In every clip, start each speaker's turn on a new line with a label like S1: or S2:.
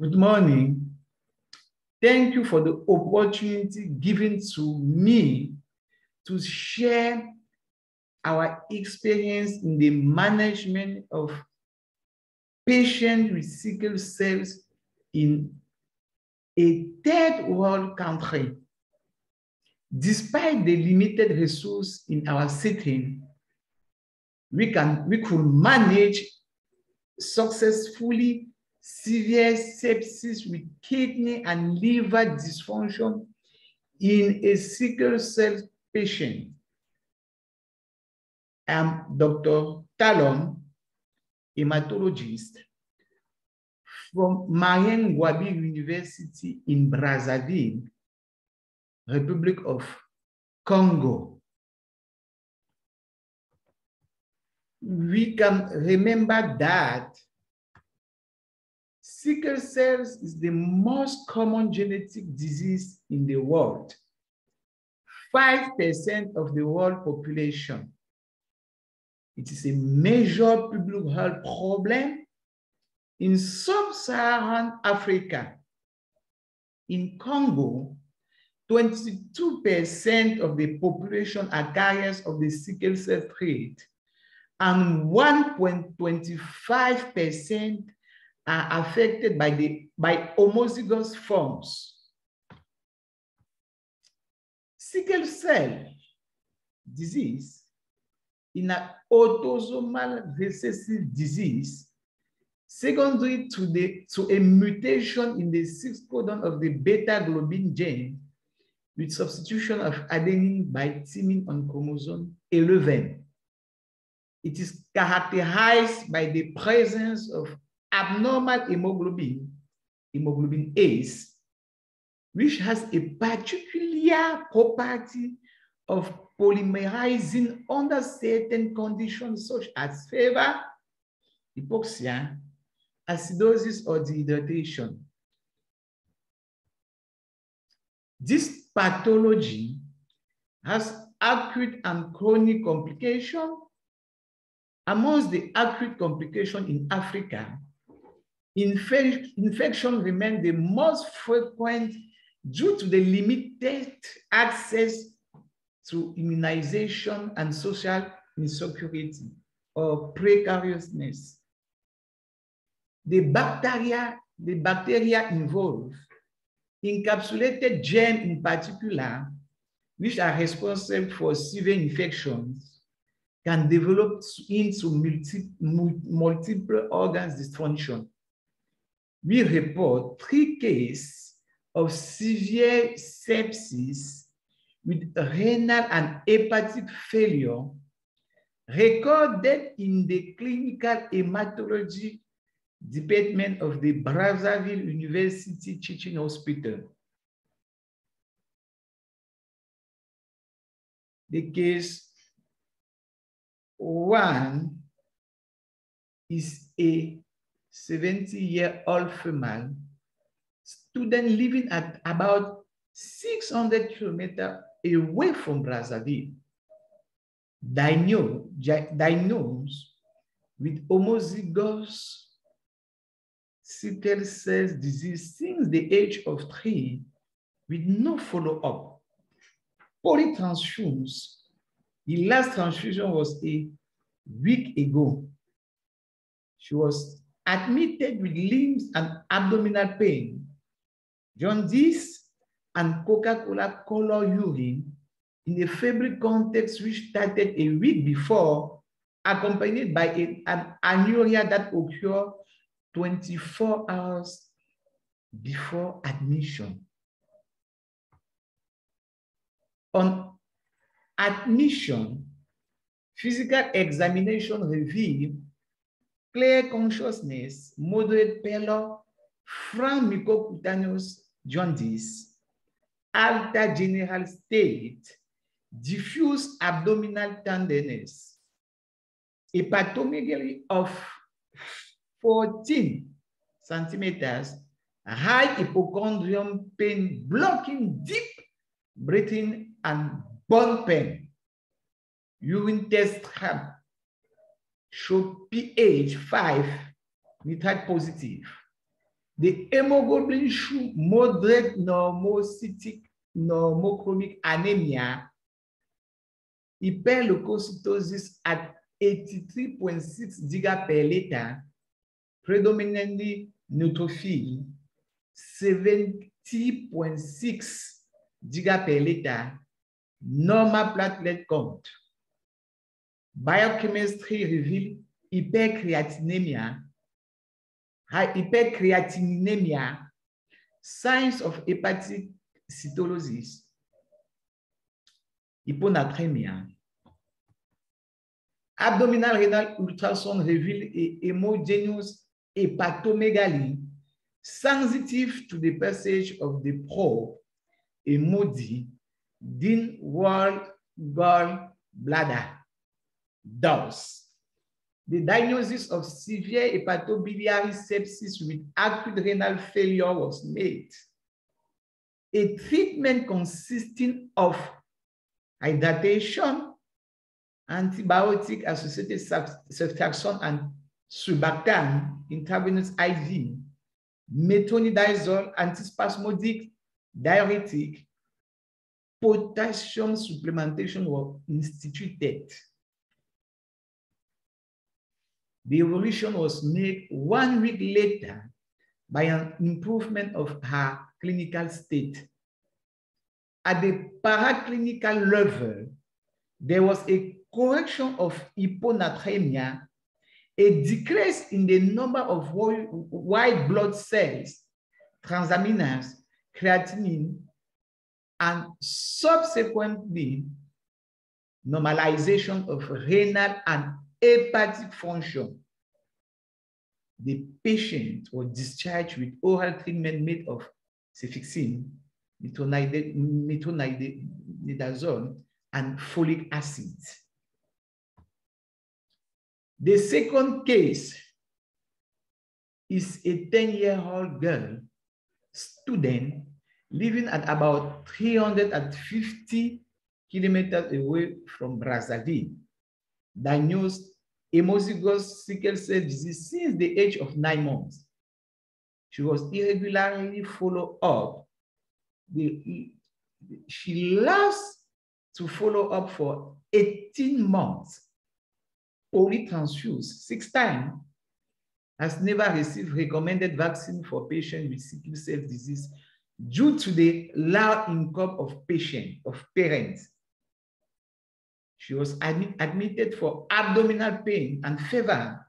S1: Good morning. Thank you for the opportunity given to me to share our experience in the management of patients with sickle cells in a third world country. Despite the limited resource in our setting, we, can, we could manage successfully severe sepsis with kidney and liver dysfunction in a sickle cell patient. I'm Dr. Talomg, hematologist from Marien Ngouabi University in Brazzaville, Republic of Congo. We can remember that sickle cells is the most common genetic disease in the world. 5% of the world population. It is a major public health problem in sub-Saharan Africa. In Congo, 22% of the population are carriers of the sickle cell trait, and 1.25% are affected by, the, by homozygous forms. Sickle cell disease in an autosomal recessive disease secondary to, the, to a mutation in the sixth codon of the beta globin gene with substitution of adenine by thymine on chromosome 11. It is characterized by the presence of abnormal hemoglobin, hemoglobin S, which has a particular property of polymerizing under certain conditions such as fever, hypoxia, acidosis, or dehydration. This pathology has acute and chronic complication. Amongst the acute complication in Africa, Infe infection remains the most frequent due to the limited access to immunization and social insecurity or precariousness. The bacteria, the bacteria involved, encapsulated germ in particular, which are responsible for severe infections, can develop into multi, multiple organs dysfunction we report three cases of severe sepsis with renal and hepatic failure recorded in the clinical hematology department of the Brazzaville University Teaching Hospital. The case one is a 70-year-old female, student living at about 600 kilometers away from Brazzaville, diagnosed with homozygous sickle cell disease since the age of three with no follow-up. Polytransfusions. The last transfusion was a week ago. She was admitted with limbs and abdominal pain, jaundice, and Coca-Cola color urine in a febrile context which started a week before, accompanied by a, an anuria that occurred 24 hours before admission. On admission, physical examination revealed clear consciousness, moderate pallor, frank mucocutaneous jaundice, altered general state, diffuse abdominal tenderness, hepatomegaly of 14 centimeters, high hypochondrium pain, blocking deep breathing and bone pain, urine test show pH 5 nitrite positive. The hemoglobin show moderate normocytic normochromic anemia, hyperleukocytosis at 83.6 giga per liter, predominantly neutrophil, 70.6 giga per liter, normal platelet count. Biochemistry reveal hypercreatinemia, hypercreatinemia, signs of hepatic cytolysis, hyponatremia. Abdominal renal ultrasound reveal a homogeneous hepatomegaly. Sensitive to the passage of the probe, a MODY, din wall gall bladder. Thus, the diagnosis of severe hepatobiliary sepsis with acute renal failure was made. A treatment consisting of hydration, antibiotic associated ceftriaxone and sulbactam intravenous IV, metronidazole antispasmodic diuretic, potassium supplementation were instituted. The evolution was made one week later by an improvement of her clinical state. At the paraclinical level, there was a correction of hyponatremia, a decrease in the number of white blood cells, transaminase, creatinine, and subsequently normalization of renal and hepatic function. The patient was discharged with oral treatment made of cefixime, metronidazole, and folic acid. The second case is a 10-year-old girl, student, living at about 350 kilometers away from Brazzaville, diagnosed homozygous sickle cell disease since the age of nine months. She was irregularly followed up. The, she lost to follow up for 18 months, Only polytransfused six times, has never received recommended vaccine for patients with sickle cell disease due to the low income of patients, of parents. She was admit, admitted for abdominal pain and fever,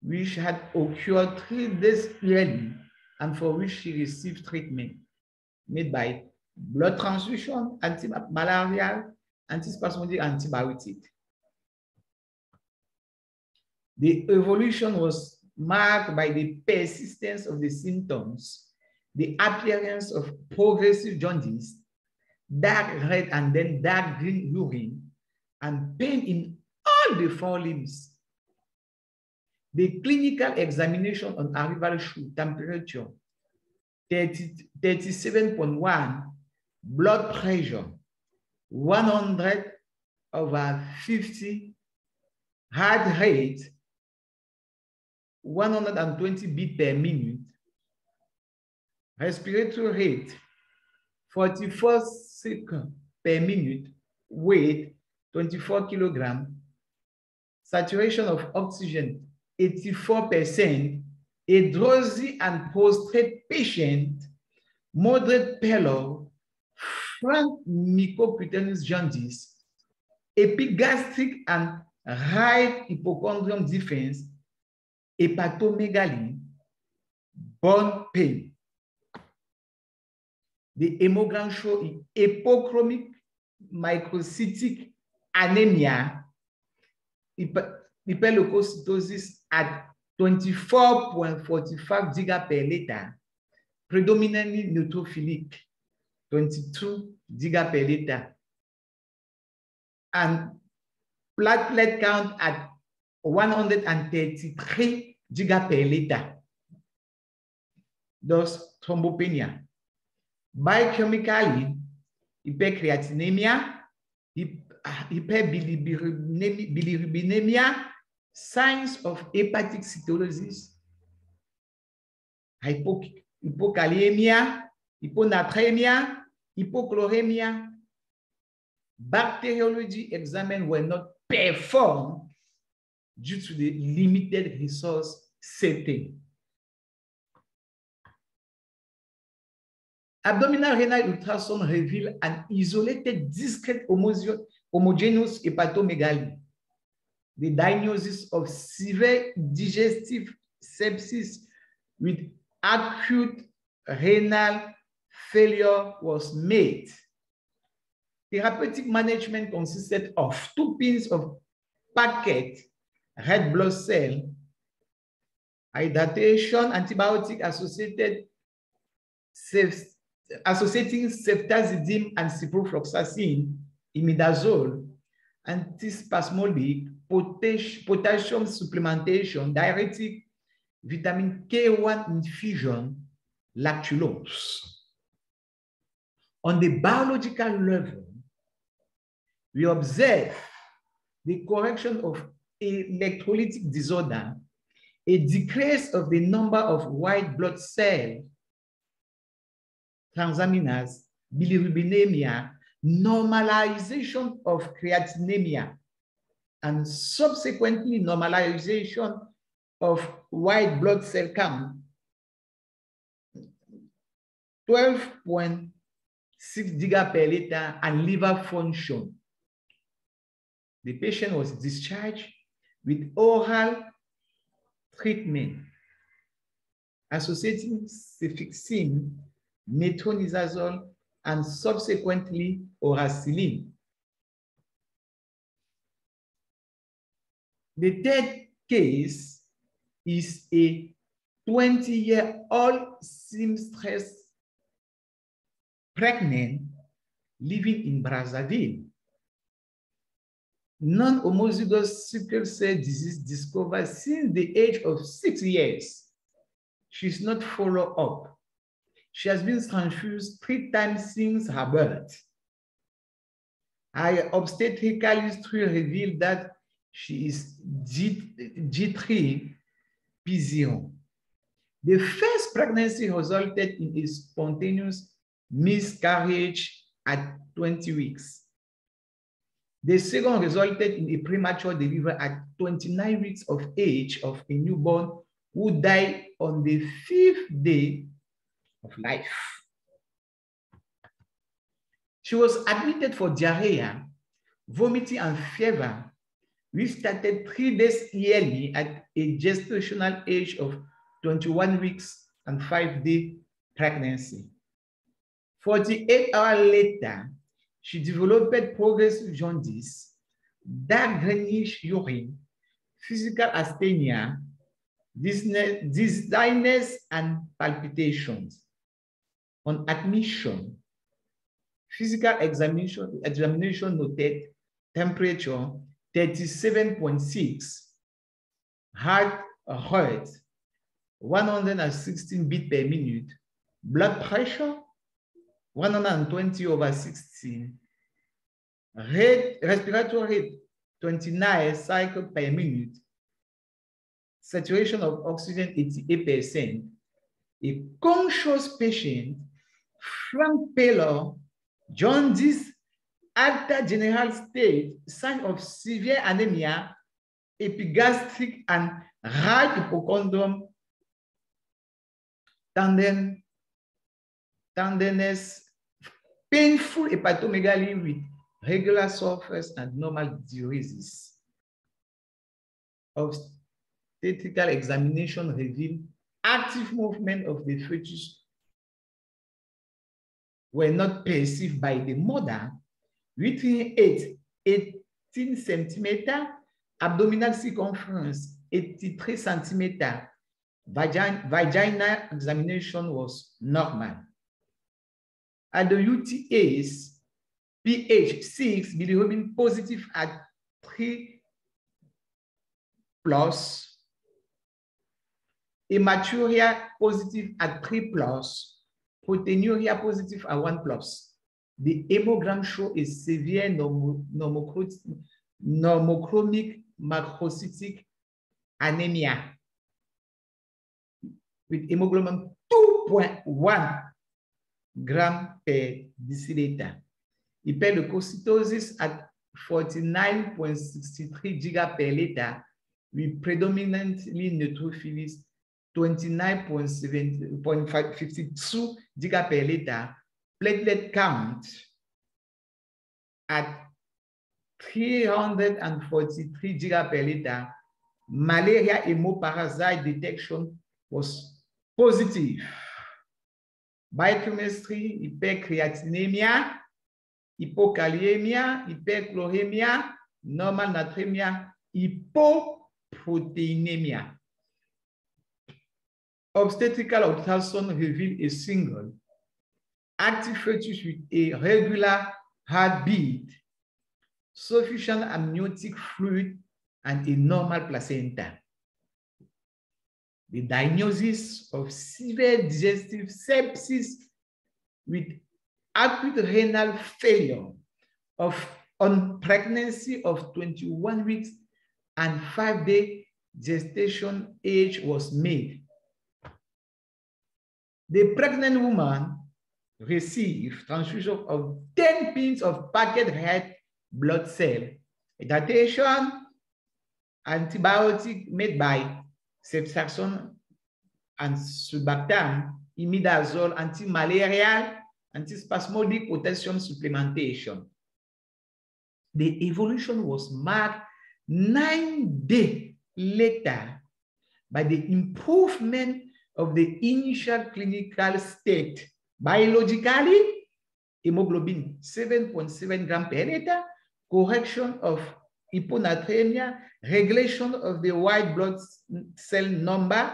S1: which had occurred three days early and for which she received treatment made by blood transfusion, anti-malarial, antispasmodic, antibiotic. The evolution was marked by the persistence of the symptoms, the appearance of progressive jaundice, dark red and then dark green urine, and pain in all the four limbs. The clinical examination on arrival show temperature 37.1 blood pressure 100 over 50, heart rate 120 beats per minute, respiratory rate 44 seconds per minute, weight 24 kilogram, saturation of oxygen 84%, a drowsy and prostrate patient, moderate pallor, frank mucocutaneous jaundice, epigastric and right hypochondrium defense, hepatomegaly, bone pain. The hemogram show hypochromic microcytic anemia, hyperleukocytosis at 24.45 giga per liter, predominantly neutrophilic, 22 giga per liter, and platelet count at 133 giga per liter. Thus, thrombopenia. Biochemically, hypercreatinemia, hyperbilirubinemia, signs of hepatic cytosis, hypo, hypokaliemia, hyponatremia, hypochloremia. Bacteriology examen were not performed due to the limited resource setting. Abdominal renal ultrasound reveal an isolated discrete homogeneous hepatomegaly. The diagnosis of severe digestive sepsis with acute renal failure was made. Therapeutic management consisted of two pins of packet red blood cell, hydration, antibiotic associated associating ceftazidime and ciprofloxacin, imidazole, antispasmodic, potassium supplementation, diuretic, vitamin K1 infusion, lactulose. On the biological level, we observe the correction of electrolytic disorder, a decrease of the number of white blood cells, transaminase, bilirubinemia, normalization of creatinemia, and subsequently normalization of white blood cell count, 12.6 giga per liter, and liver function. The patient was discharged with oral treatment associating cefixime, metronidazole, and subsequently uracilin. The third case is a 20-year-old seamstress pregnant living in Brazzaville non-homozygous sickle cell disease discovered since the age of six years. She's not followed up. She has been transfused three times since her birth. Her obstetrical history revealed that she is G, G3 P0. The first pregnancy resulted in a spontaneous miscarriage at 20 weeks. The second resulted in a premature delivery at 29 weeks of age of a newborn who died on the fifth day of life. She was admitted for diarrhea, vomiting, and fever, which started three days early at a gestational age of 21 weeks and five day pregnancy. 48 hours later, she developed progressive jaundice, dark greenish urine, physical asthenia, dizziness, and palpitations. On admission, physical examination, examination noted temperature 37.6, heart rate 116 beat per minute, blood pressure 120 over 16. Rate, respiratory rate, 29 cycle per minute. Saturation of oxygen, 88%. A conscious patient, frank pallor, jaundice, altered general state, sign of severe anemia, epigastric and right hypochondrium, tendon, tenderness, painful hepatomegaly with regular surface and normal diuresis. Obstetrical examination revealed active movement of the fetus were not perceived by the mother within 8, 18 centimeter, abdominal circumference 83 centimeter, vagina, vaginal examination was normal. At the UTAs, pH 6, bilirubin positive at 3 plus, hematuria positive at 3 plus, proteinuria positive at 1 plus. The hemogram show a severe normochromic macrocytic anemia with hemoglobin 2.1 grammes per deciliter. Hyperleucocytosis at 49.63 giga per liter with predominantly neutrophils 29.52 giga platelet count at 343 giga liter, malaria hemoparasite detection was positive. Biochemistry, hypercreatinemia, hypokaliemia, hyperchloremia, normal natremia, hypoproteinemia. Obstetrical ultrasound revealed a single active fetus with a regular heartbeat, sufficient amniotic fluid, and a normal placenta. The diagnosis of severe digestive sepsis with acute renal failure of on pregnancy of 21 weeks and five day gestation age was made. The pregnant woman received transfusion of 10 pins of packet red blood cell, adaptation, antibiotic made by ceftriaxone and sulbactam, imidazole, anti-malarial, antispasmodic potassium supplementation. The evolution was marked nine days later by the improvement of the initial clinical state. Biologically, hemoglobin 7.7 gram per liter, correction of hyponatremia, regulation of the white blood cell number,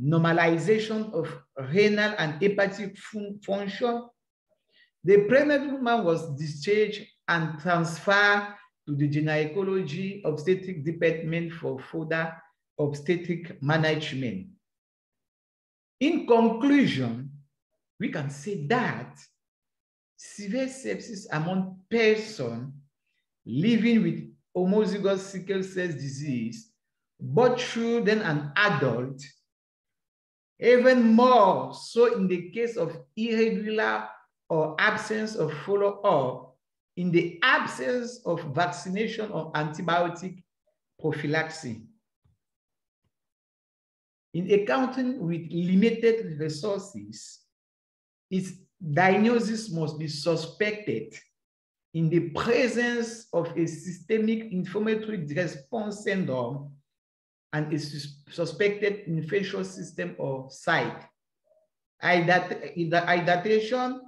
S1: normalization of renal and hepatic fun function. The pregnant woman was discharged and transferred to the gynecology obstetric department for further obstetric management. In conclusion, we can say that severe sepsis among persons living with homozygous sickle cell disease, both children and adults, even more so in the case of irregular or absence of follow-up, in the absence of vaccination or antibiotic prophylaxis. In accounting with limited resources, its diagnosis must be suspected in the presence of a systemic inflammatory response syndrome and a suspected infectious system or site. Hydratation,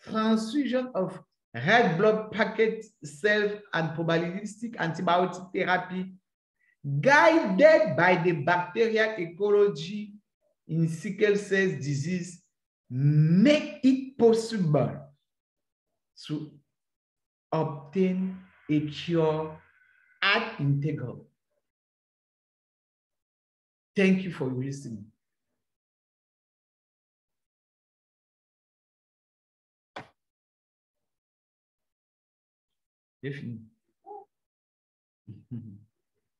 S1: transfusion of red blood packet cells and probabilistic antibiotic therapy guided by the bacterial ecology in sickle cell disease make it possible to obtain a cure at integral. Thank you for your listening. Definitely.